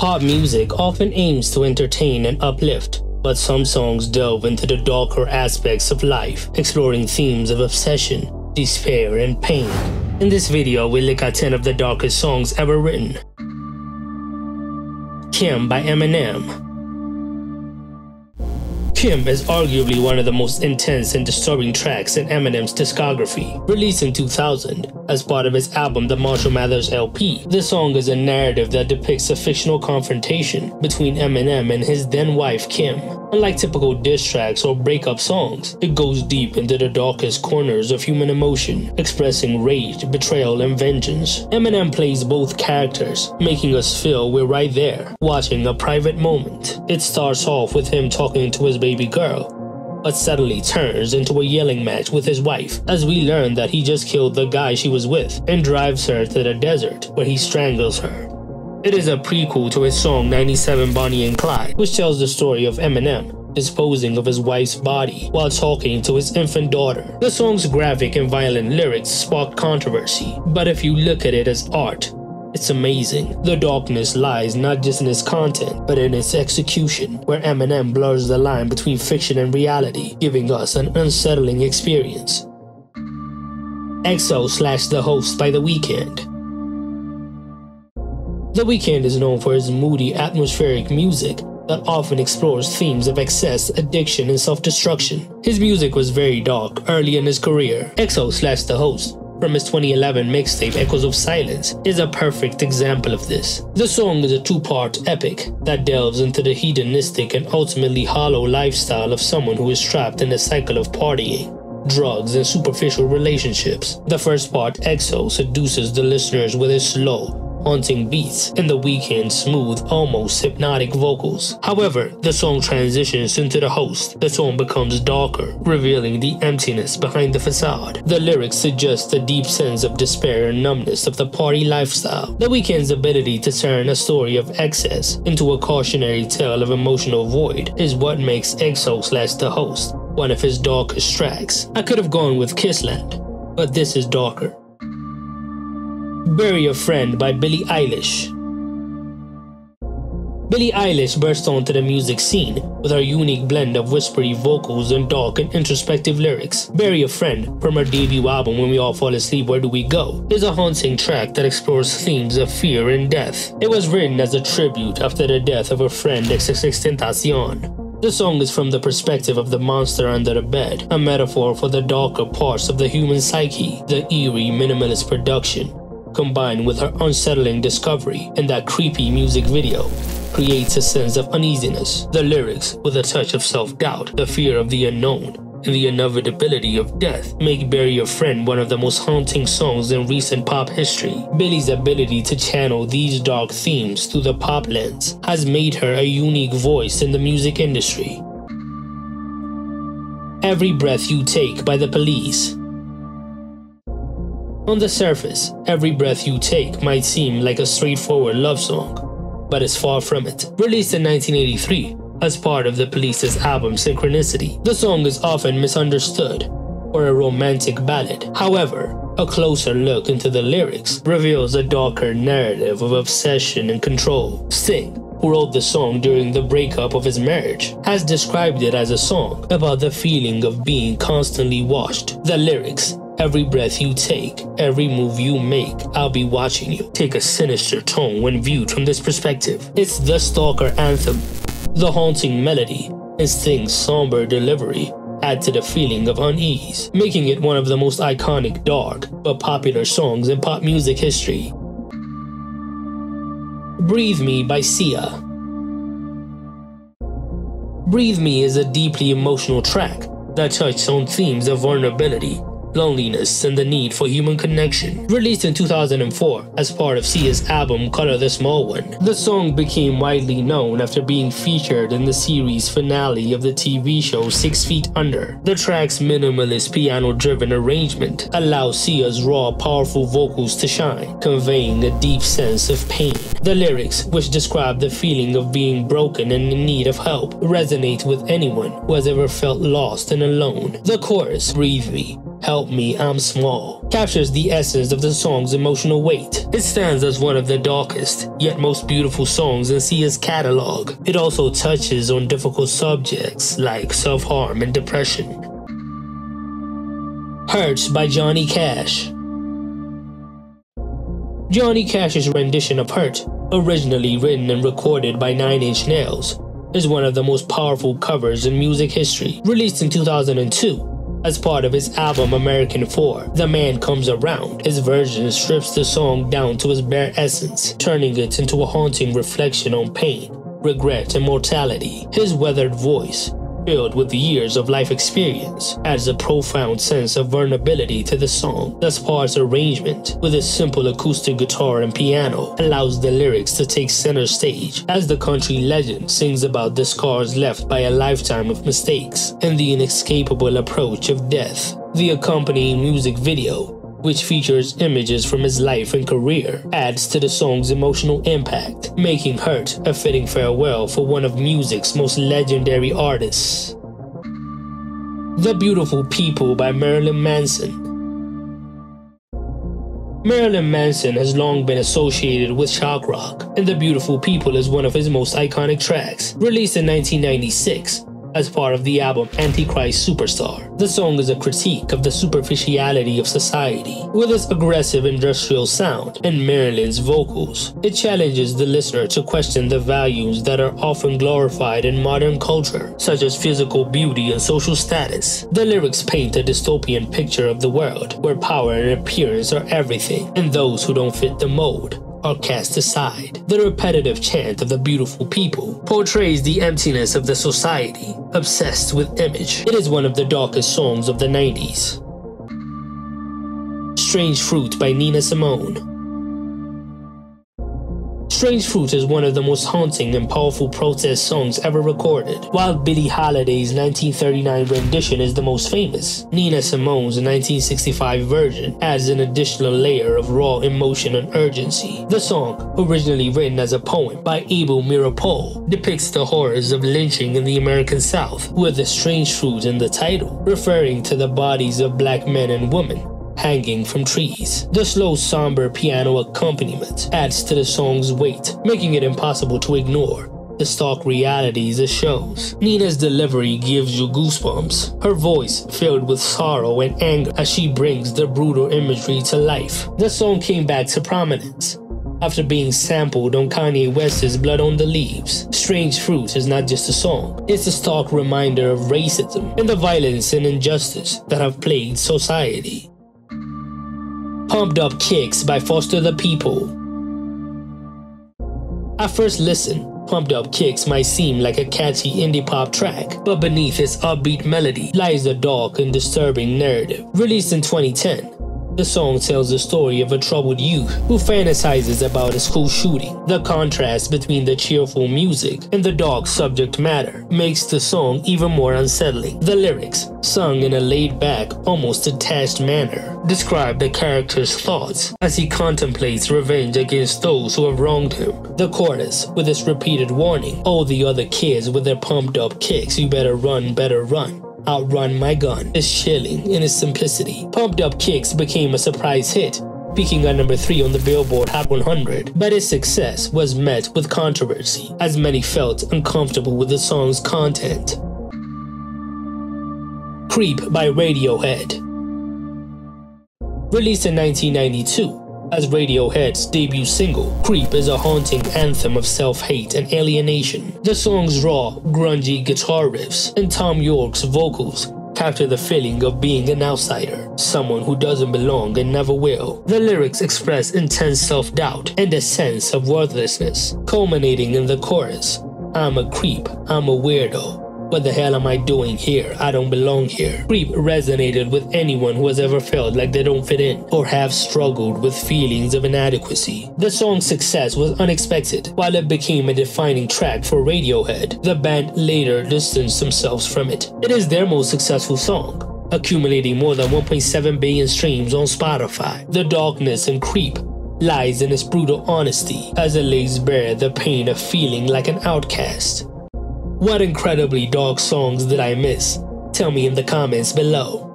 Pop music often aims to entertain and uplift, but some songs delve into the darker aspects of life, exploring themes of obsession, despair, and pain. In this video, we look at 10 of the darkest songs ever written. Kim by Eminem Kim is arguably one of the most intense and disturbing tracks in Eminem's discography. Released in 2000 as part of his album The Marshall Mathers LP, the song is a narrative that depicts a fictional confrontation between Eminem and his then wife Kim. Unlike typical diss tracks or breakup songs, it goes deep into the darkest corners of human emotion, expressing rage, betrayal, and vengeance. Eminem plays both characters, making us feel we're right there, watching a private moment. It starts off with him talking to his baby girl, but suddenly turns into a yelling match with his wife as we learn that he just killed the guy she was with and drives her to the desert where he strangles her. It is a prequel to his song 97 Bonnie and Clyde, which tells the story of Eminem disposing of his wife's body while talking to his infant daughter. The song's graphic and violent lyrics sparked controversy, but if you look at it as art, it's amazing. The darkness lies not just in its content, but in its execution, where Eminem blurs the line between fiction and reality, giving us an unsettling experience. XO slash The Host by The Weeknd the Weeknd is known for his moody, atmospheric music that often explores themes of excess, addiction, and self-destruction. His music was very dark early in his career. XO slash The Host from his 2011 mixtape Echoes of Silence is a perfect example of this. The song is a two-part epic that delves into the hedonistic and ultimately hollow lifestyle of someone who is trapped in a cycle of partying, drugs, and superficial relationships. The first part, XO, seduces the listeners with his slow, haunting beats and the Weeknd's smooth, almost hypnotic vocals. However, the song transitions into the host. The song becomes darker, revealing the emptiness behind the facade. The lyrics suggest a deep sense of despair and numbness of the party lifestyle. The Weeknd's ability to turn a story of excess into a cautionary tale of emotional void is what makes XO slash the host one of his darkest tracks. I could have gone with Kiss Land, but this is darker. Bury a Friend by Billie Eilish. Billie Eilish burst onto the music scene with her unique blend of whispery vocals and dark and introspective lyrics. Bury a Friend, from her debut album When We All Fall Asleep Where Do We Go, is a haunting track that explores themes of fear and death. It was written as a tribute after the death of her friend XXXTentacion. The song is from the perspective of the monster under the bed, a metaphor for the darker parts of the human psyche. The eerie, minimalist production combined with her unsettling discovery in that creepy music video, creates a sense of uneasiness. The lyrics, with a touch of self-doubt, the fear of the unknown, and the inevitability of death make Bury Your Friend one of the most haunting songs in recent pop history. Billie's ability to channel these dark themes through the pop lens has made her a unique voice in the music industry. Every Breath You Take by The Police on the surface, every breath you take might seem like a straightforward love song, but it's far from it. Released in 1983 as part of the Police's album Synchronicity, the song is often misunderstood or a romantic ballad. However, a closer look into the lyrics reveals a darker narrative of obsession and control. Sting, who wrote the song during the breakup of his marriage, has described it as a song about the feeling of being constantly watched. The lyrics Every breath you take, every move you make, I'll be watching you. Take a sinister tone when viewed from this perspective. It's the stalker anthem. The haunting melody and Sting's somber delivery add to the feeling of unease, making it one of the most iconic dark but popular songs in pop music history. Breathe Me by Sia. Breathe Me is a deeply emotional track that touches on themes of vulnerability, loneliness, and the need for human connection. Released in 2004 as part of Sia's album Color the Small One, the song became widely known after being featured in the series finale of the TV show Six Feet Under. The track's minimalist piano-driven arrangement allows Sia's raw, powerful vocals to shine, conveying a deep sense of pain. The lyrics, which describe the feeling of being broken and in need of help, resonate with anyone who has ever felt lost and alone. The chorus, Breathe Me, Help Me, I'm Small, captures the essence of the song's emotional weight. It stands as one of the darkest, yet most beautiful songs in Sia's catalog. It also touches on difficult subjects like self harm and depression. Hurts by Johnny Cash. Johnny Cash's rendition of Hurt, originally written and recorded by Nine Inch Nails, is one of the most powerful covers in music history. Released in 2002, as part of his album American 4, The Man Comes Around, his version strips the song down to its bare essence, turning it into a haunting reflection on pain, regret, and mortality. His weathered voice, filled with years of life experience, adds a profound sense of vulnerability to the song. Thus, Parr's arrangement, with a simple acoustic guitar and piano, allows the lyrics to take center stage as the country legend sings about the scars left by a lifetime of mistakes and the inescapable approach of death. The accompanying music video which features images from his life and career, adds to the song's emotional impact, making Hurt a fitting farewell for one of music's most legendary artists. The Beautiful People by Marilyn Manson. Marilyn Manson has long been associated with shock rock, and The Beautiful People is one of his most iconic tracks. Released in 1996, as part of the album Antichrist Superstar. The song is a critique of the superficiality of society. With its aggressive industrial sound and Marilyn's vocals, it challenges the listener to question the values that are often glorified in modern culture, such as physical beauty and social status. The lyrics paint a dystopian picture of the world, where power and appearance are everything, and those who don't fit the mold are cast aside. The repetitive chant of the beautiful people portrays the emptiness of the society obsessed with image. It is one of the darkest songs of the 90s. Strange Fruit by Nina Simone. Strange Fruit is one of the most haunting and powerful protest songs ever recorded. While Billie Holiday's 1939 rendition is the most famous, Nina Simone's 1965 version adds an additional layer of raw emotion and urgency. The song, originally written as a poem by Abel Meeropol, depicts the horrors of lynching in the American South, with the strange fruit in the title, referring to the bodies of black men and women hanging from trees. The slow, somber piano accompaniment adds to the song's weight, making it impossible to ignore the stark realities it shows. Nina's delivery gives you goosebumps, her voice filled with sorrow and anger as she brings the brutal imagery to life. The song came back to prominence after being sampled on Kanye West's Blood on the Leaves. Strange Fruit is not just a song, it's a stark reminder of racism and the violence and injustice that have plagued society. Pumped Up Kicks by Foster the People. At first listen, Pumped Up Kicks might seem like a catchy indie pop track, but beneath its upbeat melody lies a dark and disturbing narrative. Released in 2010, the song tells the story of a troubled youth who fantasizes about a school shooting. The contrast between the cheerful music and the dark subject matter makes the song even more unsettling. The lyrics, sung in a laid back, almost detached manner, describe the character's thoughts as he contemplates revenge against those who have wronged him. The chorus, with its repeated warning, all the other kids with their pumped up kicks, you better run, better run outrun my gun is chilling in its simplicity. Pumped Up Kicks became a surprise hit, peaking at number 3 on the Billboard Hot 100, but its success was met with controversy, as many felt uncomfortable with the song's content. Creep by Radiohead Released in 1992, as Radiohead's debut single, Creep is a haunting anthem of self-hate and alienation. The song's raw, grungy guitar riffs and Thom Yorke's vocals capture the feeling of being an outsider, someone who doesn't belong and never will. The lyrics express intense self-doubt and a sense of worthlessness, culminating in the chorus, I'm a creep, I'm a weirdo, what the hell am I doing here? I don't belong here. Creep resonated with anyone who has ever felt like they don't fit in or have struggled with feelings of inadequacy. The song's success was unexpected. While it became a defining track for Radiohead, the band later distanced themselves from it. It is their most successful song, accumulating more than 1.7 billion streams on Spotify. The darkness and creep lies in its brutal honesty as it lays bare the pain of feeling like an outcast. What incredibly dark songs did I miss? Tell me in the comments below.